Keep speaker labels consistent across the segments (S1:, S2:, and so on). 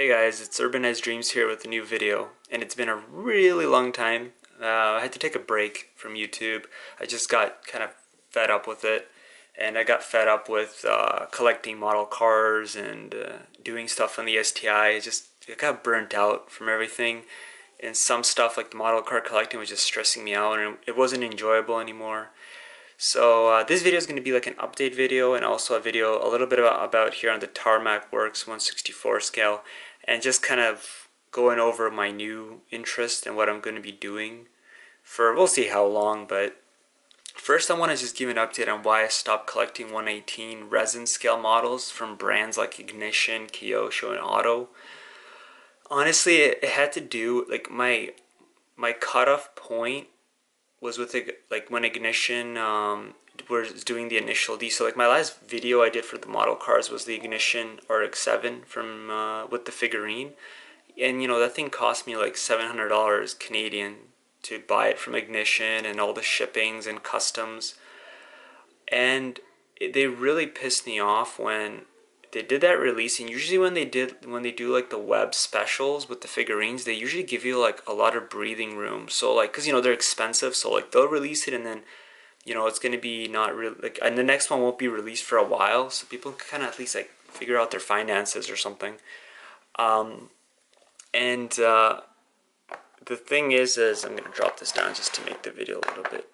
S1: Hey guys, it's Urbanized Dreams here with a new video, and it's been a really long time. Uh, I had to take a break from YouTube. I just got kind of fed up with it, and I got fed up with uh, collecting model cars and uh, doing stuff on the STI. I just I got burnt out from everything, and some stuff like the model car collecting was just stressing me out, and it wasn't enjoyable anymore. So uh, this video is going to be like an update video and also a video a little bit about, about here on the Tarmac Works 164 scale and just kind of going over my new interest and what I'm going to be doing for we'll see how long but first I want to just give an update on why I stopped collecting 118 resin scale models from brands like Ignition, Kyosho and Otto honestly it, had to do like my my cutoff point was with like when Ignition um, was doing the initial D. So like my last video I did for the model cars was the Ignition RX-7 from uh, with the figurine, and you know that thing cost me like seven hundred dollars Canadian to buy it from Ignition and all the shippings and customs, and they really pissed me off when they did that release. And usually when they did when they do like the web specials with the figurines they usually give you like a lot of breathing room. So like because you know they're expensive. So like they'll release it and then you know it's going to be not real. like and the next one won't be released for a while so people can kind of at least like figure out their finances or something um, and uh, the thing is is i'm going to drop this down just to make the video a little bit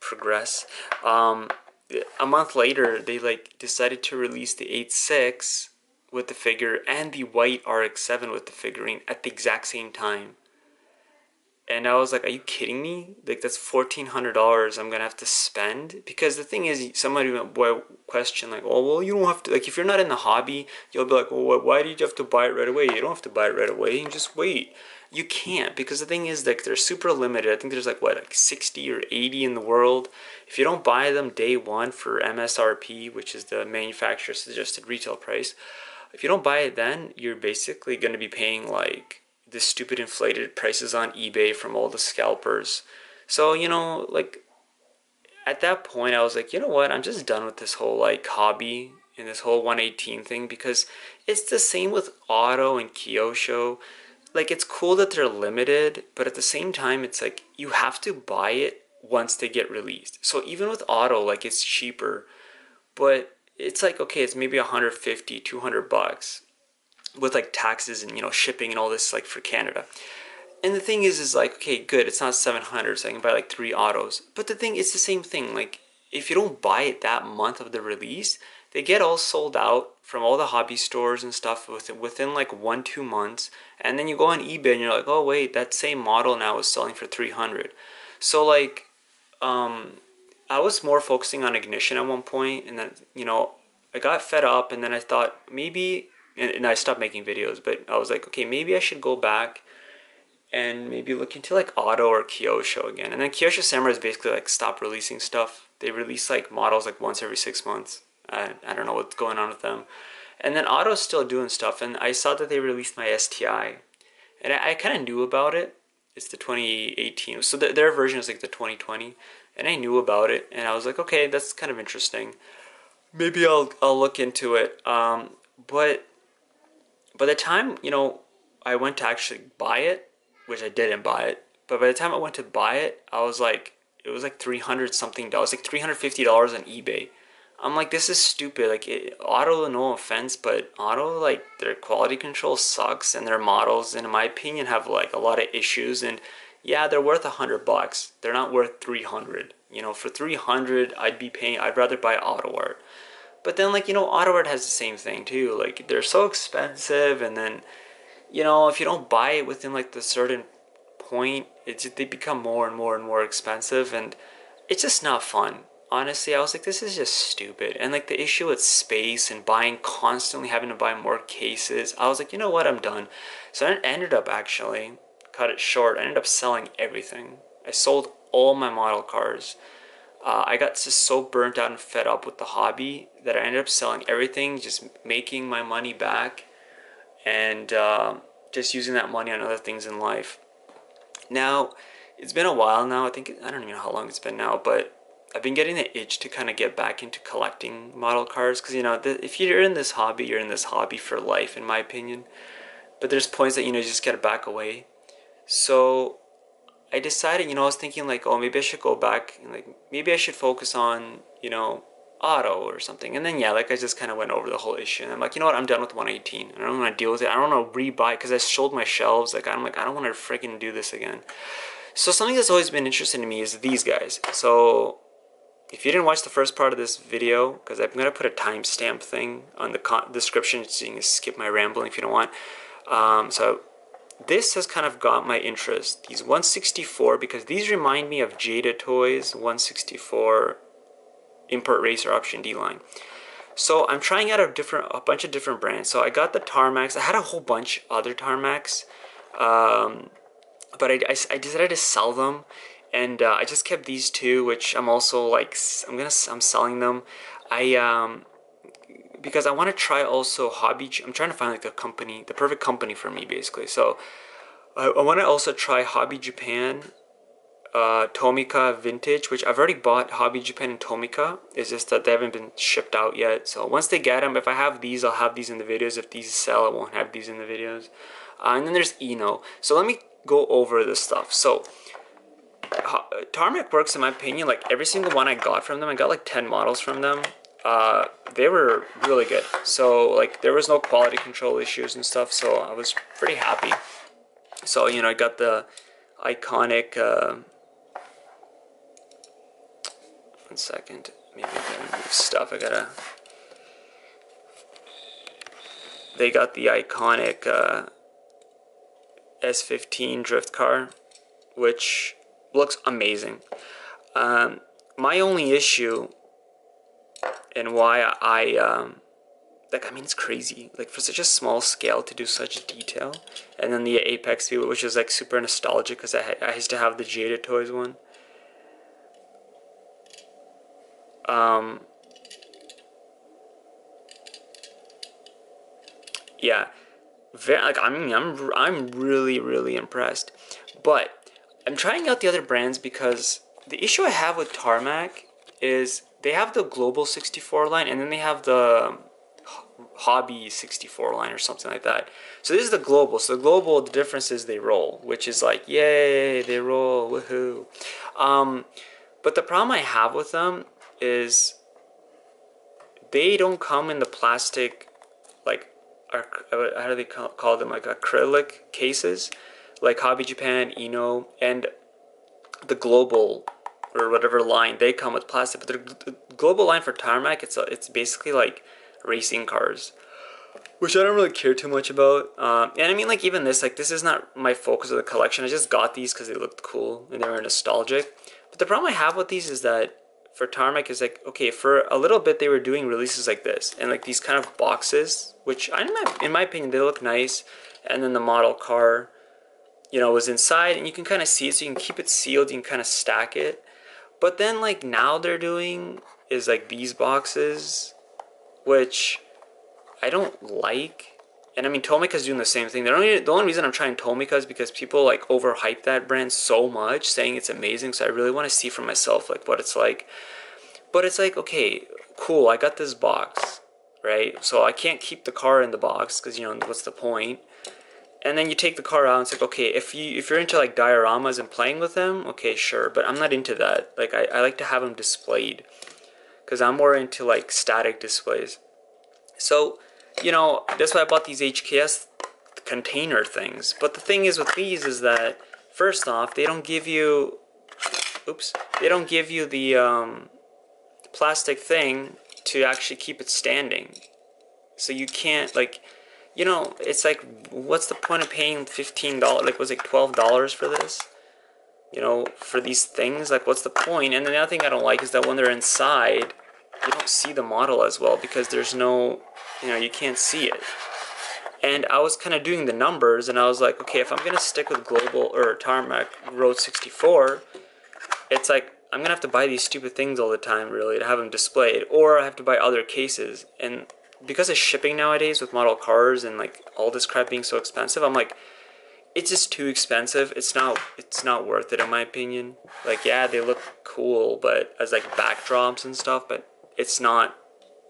S1: progress um, a month later they like decided to release the 8.6 with the figure and the white RX-7 with the figurine at the exact same time and I was like, "Are you kidding me? Like that's fourteen hundred dollars I'm gonna have to spend." Because the thing is, somebody might question like, "Oh, well, you don't have to." Like, if you're not in the hobby, you'll be like, "Well, why do you have to buy it right away?" You don't have to buy it right away. You just wait. You can't because the thing is, like, they're super limited. I think there's like what, like sixty or eighty in the world. If you don't buy them day one for MSRP, which is the manufacturer suggested retail price, if you don't buy it then, you're basically going to be paying like the stupid inflated prices on eBay from all the scalpers. So, you know, like at that point I was like, you know what? I'm just done with this whole like hobby and this whole 118 thing because it's the same with Otto and Kyosho. Like it's cool that they're limited, but at the same time it's like you have to buy it once they get released. So even with Otto like it's cheaper, but it's like okay, it's maybe 150, 200 bucks with like taxes and you know shipping and all this like for Canada. And the thing is, is like okay, good. It's not seven hundred, so I can buy like three Ottos. But the thing, it's the same thing. Like if you don't buy it that month of the release, they get all sold out from all the hobby stores and stuff within, within like one two months. And then you go on eBay and you're like, oh wait, that same model now is selling for three hundred. So like, um, I was more focusing on ignition at one point, and then you know I got fed up, and then I thought maybe and, and I stopped making videos. But I was like, okay, maybe I should go back and maybe look into like Otto or Kyosho again. And then Kyosho Samurai is basically like stop releasing stuff. They release like models like once every six months. I, I don't know what's going on with them. And then Otto's still doing stuff. And I saw that they released my STI. And I, I kind of knew about it. It's the 2018. So the, their version is like the 2020. And I knew about it. And I was like, okay, that's kind of interesting. Maybe I'll, I'll look into it. Um, but by the time you know I went to actually buy it, which I didn't buy it, but by the time I went to buy it, I was like, it was like three hundred something dollars, like three hundred fifty dollars on eBay. I'm like, this is stupid. Like, it, Otto, no offense, but Otto, like, their quality control sucks, and their models, in my opinion, have like a lot of issues. And yeah, they're worth a hundred bucks. They're not worth three hundred. You know, for three hundred, I'd be paying. I'd rather buy Auto Art. But then, like, you know, auto art has the same thing too. Like, they're so expensive, and then, you know, if you don't buy it within like the certain point, it's they become more and more and more expensive, and it's just not fun. Honestly, I was like, this is just stupid. And like the issue with space and buying constantly having to buy more cases, I was like, you know what, I'm done. So I ended up actually, cut it short, I ended up selling everything. I sold all my model cars uh, I got just so burnt out and fed up with the hobby that I ended up selling everything, just making my money back, and uh, just using that money on other things in life. Now, it's been a while now. I think I don't even know how long it's been now, but I've been getting the itch to kind of get back into collecting model cars because you know the, if you're in this hobby, you're in this hobby for life, in my opinion. But there's points that you know you just gotta back away. So I decided, you know, I was thinking like, oh, maybe I should go back and like maybe I should focus on you know Otto or something. And then yeah, like I just kind of went over the whole issue. And I'm like, you know what? I'm done with 118. I don't want to deal with it. I don't want to rebuy because I sold my shelves. Like I'm like I don't want to freaking do this again. So something that's always been interesting to me is these guys. So if you didn't watch the first part of this video, because I'm gonna put a timestamp thing on the description so you can skip my rambling if you don't want. Um, so this has kind of got my interest. These 164 because these remind me of Jada Toys 164 import racer option D line. So I'm trying out a different, a bunch of different brands. So I got the Tarmacs. I had a whole bunch other Tarmacs, um, but I, I, I, decided to sell them, and uh, I just kept these two, which I'm also like I'm gonna I'm selling them. I um because I want to try also hobby. I'm trying to find like the company, the perfect company for me, basically. So I, I want to also try Hobby Japan uh, Tomica Vintage, which I've already bought Hobby Japan and Tomica. It's just that they haven't been shipped out yet. So once they get them, if I have these, I'll have these in the videos. If these sell, I won't have these in the videos. Uh, and then there's Inno. So let me go over this stuff. So Tarmac works, in my opinion, like every single one I got from them, I got like 10 models from them. Uh, they were really good. So like there was no quality control issues and stuff. So I was pretty happy. So, you know, I got the iconic uh, one second. Maybe I gotta move stuff. I gotta. They got the iconic uh, S15 drift car, which looks amazing. Um, my only issue and why I um, like I mean it's crazy like for such a small scale to do such detail. And then the Apex view which is like super nostalgic because I, I used to have the Jada Toys one. Um, yeah, very like I mean I'm I'm really really impressed, but I'm trying out the other brands because the issue I have with Tarmac is they have the Global 64 line and then they have the Hobby 64 line or something like that. So this is the global. So the global, the difference is they roll, which is like, yay, they roll, woohoo. Um, but the problem I have with them is they don't come in the plastic like how do they call them like acrylic cases like hobby japan Inno and the global or whatever line they come with plastic but the global line for tarmac it's a, it's basically like racing cars which I don't really care too much about. Um, and I mean, like even this, like this is not my focus of the collection. I just got these because they looked cool and they were nostalgic. But the problem I have with these is that for Tarmac is like okay for a little bit they were doing releases like this and like these kind of boxes which my, in my opinion they look nice and then the model car you know was inside and you can kind of see it so you can keep it sealed you can kind of stack it but then like now they're doing is like these boxes which I don't like and I mean, Tomica's doing the same thing. The only, the only reason I'm trying Tomica is because people like overhype that brand so much, saying it's amazing. So I really want to see for myself like what it's like. But it's like, okay, cool. I got this box, right? So I can't keep the car in the box because you know what's the point? And then you take the car out. and It's like, okay, if you if you're into like dioramas and playing with them, okay, sure. But I'm not into that. Like I, I like to have them displayed because I'm more into like static displays. So you know, that's why I bought these HKS container things. But the thing is with these is that, first off, they don't give you, oops, they don't give you the um, plastic thing to actually keep it standing. So you can't, like, you know, it's like, what's the point of paying $15, like, was it $12 for this? You know, for these things, like, what's the point? And the other thing I don't like is that when they're inside, you don't see the model as well because there's no you know, you can't see it. And I was kind of doing the numbers, and I was like, okay, if I'm gonna stick with Global or Tarmac Road 64, it's like I'm gonna have to buy these stupid things all the time, really, to have them displayed, or I have to buy other cases. And because of shipping nowadays with model cars and like all this crap being so expensive, I'm like, it's just too expensive. It's not it's not worth it in my opinion. Like yeah, they look cool, but as like backdrops and stuff, but it's not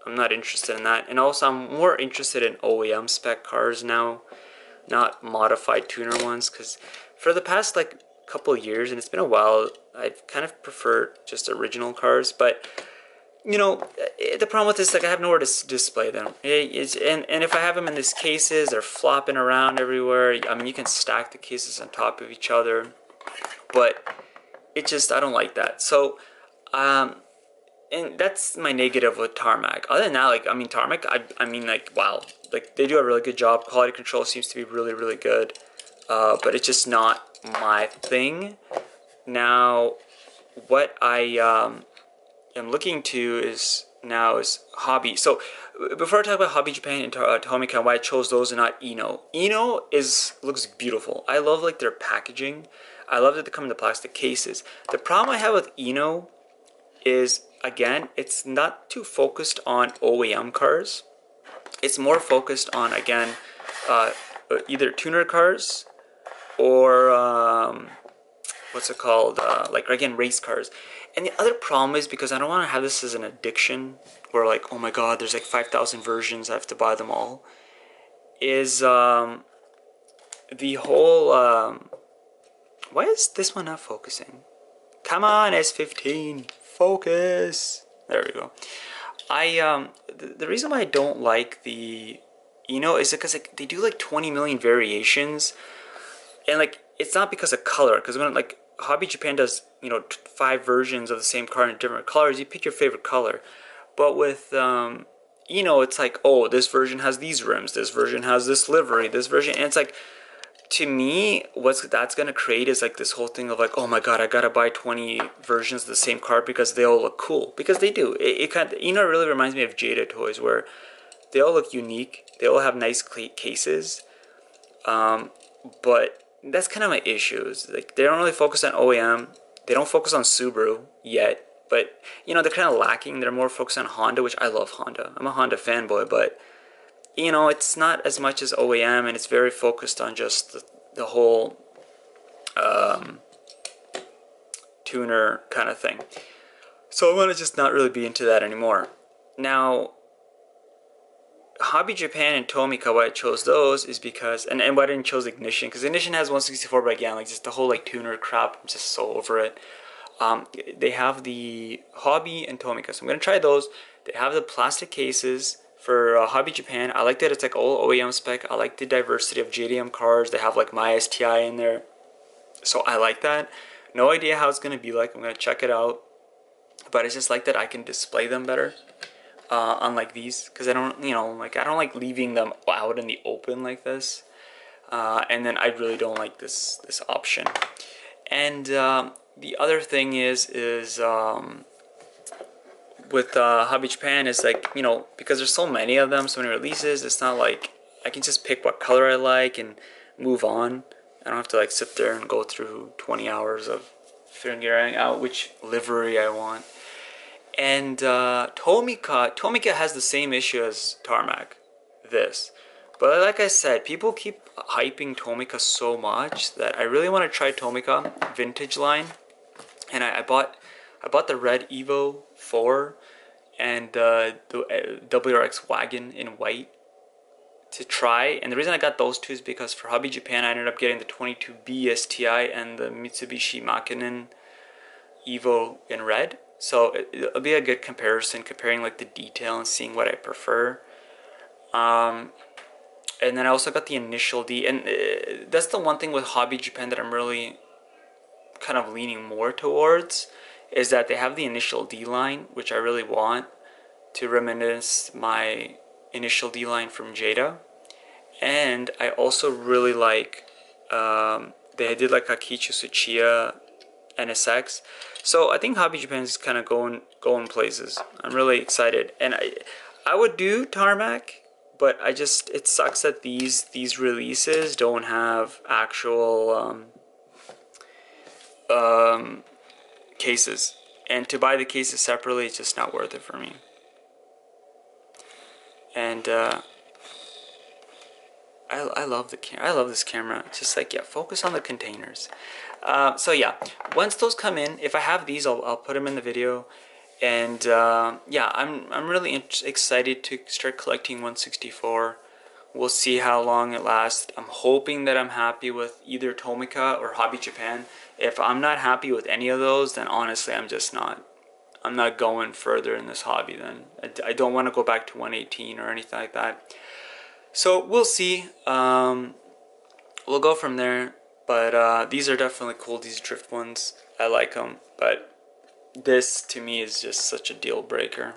S1: I'm not interested in that. And also I'm more interested in OEM spec cars now, not modified tuner ones cuz for the past like couple years and it's been a while, I've kind of preferred just original cars, but you know, eh, the problem with this, like, I have nowhere to display them. It's, and, and if I have them in these cases, they're flopping around everywhere. I mean, you can stack the cases on top of each other, but it just, I don't like that. So, um, and that's my negative with Tarmac. Other than that, like, I mean, Tarmac, I, I mean, like, wow. Like, they do a really good job. Quality control seems to be really, really good. Uh, but it's just not my thing. Now, what I, um, am looking to is now is hobby. So before I talk about hobby Japan and uh, Tomica, why I chose those and not Inno. Inno is looks beautiful. I love like their packaging. I love that they come in the plastic cases. The problem I have with Inno is again, it's not too focused on OEM cars. It's more focused on again uh, either tuner cars or um, what's it called? Uh, like again, race cars. And the other problem is because I don't want to have this as an addiction where like, oh my god, there's like 5,000 versions, I have to buy them all. Is um, the whole. Um, why is this one not focusing? Come on, S15, focus. There we go. I um, the, the reason why I don't like the Inno is because like, they do like 20 million variations, and like it's not because of color. Because when like Hobby Japan does you know five versions of the same car in different colors, you pick your favorite color. But with um, you know, it's like oh, this version has these rims, this version has this livery, this version, and it's like to me, what's that's gonna create is like this whole thing of like, oh my god, I gotta buy twenty versions of the same car because they all look cool because they do. It, it kind of you know really reminds me of Jada toys where they all look unique, they all have nice cases, um, but that's kind of my issues. Like they don't really focus on OEM. They don't focus on Subaru yet, but you know they're kind of lacking. They're more focused on Honda, which I love Honda. I'm a Honda fanboy, but you know it's not as much as OEM, and it's very focused on just the, the whole um, tuner kind of thing. So I want to just not really be into that anymore. Now, Hobby Japan and Tomica, why I chose those is because, and, and why I didn't choose Ignition, because Ignition has 164, but again, like just the whole like tuner crap, I'm just so over it. Um, they have the Hobby and Tomica, so I'm gonna try those. They have the plastic cases for uh, Hobby Japan. I like that it's like all OEM spec. I like the diversity of JDM cars. They have like my STI in there, so I like that. No idea how it's gonna be like. I'm gonna check it out, but it's just like that I can display them better uh, unlike these because I don't you know like I don't like leaving them out in the open like this uh, and then I really don't like this this option. And um, the other thing is is um, with uh, Hobby Japan is like you know because there's so many of them so many releases it's not like I can just pick what color I like and move on. I don't have to like sit there and go through 20 hours of figuring out which livery I want and uh, Tomica, Tomica has the same issue as Tarmac, this. But like I said, people keep hyping Tomica so much that I really want to try Tomica vintage line. And I, I bought I bought the red Evo 4 and uh, the uh, WRX wagon in white to try. And the reason I got those two is because for Hobby Japan, I ended up getting the 22B STI and the Mitsubishi Makinen Evo in red. So it, will be a good comparison, comparing like the detail and seeing what I prefer. Um, and then I also got the initial D, and uh, that's the one thing with Hobby Japan that I'm really kind of leaning more towards is that they have the initial D line, which I really want to reminisce my initial D line from Jada. And I also really like um, they did like a Keiichi Tsuchiya NSX. So I think Hobby Japan is kind of going going places. I'm really excited, and I I would do tarmac, but I just it sucks that these these releases don't have actual um, um, cases, and to buy the cases separately, it's just not worth it for me. And uh, I, I love the camera. I love this camera. It's just like, yeah, focus on the containers. Uh, so yeah, once those come in, if I have these, I'll, I'll put them in the video. And uh, yeah, I'm, I'm really excited to start collecting 164. We'll see how long it lasts. I'm hoping that I'm happy with either Tomica or Hobby Japan. If I'm not happy with any of those, then honestly, I'm just not. I'm not going further in this hobby. Then I, I don't want to go back to 118 or anything like that. So we'll see. Um, we'll go from there. But uh, these are definitely cool. These drift ones, I like them. But this to me is just such a deal breaker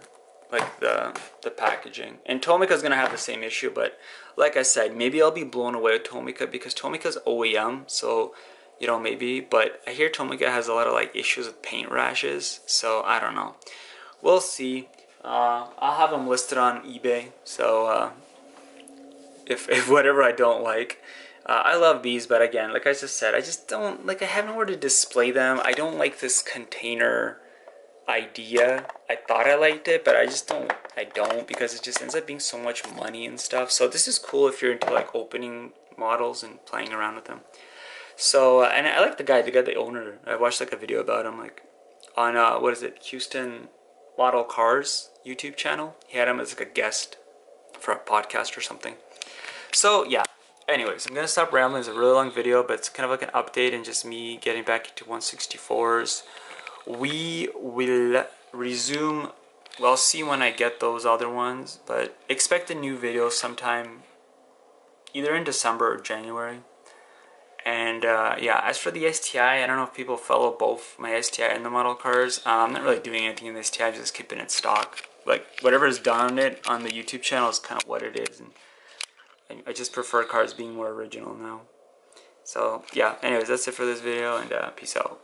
S1: like the the packaging. And Tomica's gonna have the same issue, but like I said, maybe I'll be blown away with Tomica because Tomica's OEM, so you know maybe. But I hear Tomica has a lot of like issues with paint rashes, so I don't know. We'll see. Uh, I'll have them listed on eBay, so uh, if if whatever I don't like. Uh, I love these, but again, like I just said, I just don't like. I have nowhere to display them. I don't like this container idea. I thought I liked it, but I just don't. I don't because it just ends up being so much money and stuff. So this is cool if you're into like opening models and playing around with them. So uh, and I like the guy, the guy, the owner. I watched like a video about him, like on uh, what is it, Houston Model Cars YouTube channel. He had him as like a guest for a podcast or something. So yeah. Anyways, I'm gonna stop rambling. It's a really long video, but it's kind of like an update and just me getting back into 164s we will resume well see when I get those other ones but expect a new video sometime either in December or January. And uh, yeah as for the STI I don't know if people follow both my STI and the model cars. Uh, I'm not really doing anything in the STI I'm just keeping it stock. Like whatever is done on it on the YouTube channel is kind of what it is and I just prefer cars being more original now. So yeah anyways that's it for this video and uh, peace out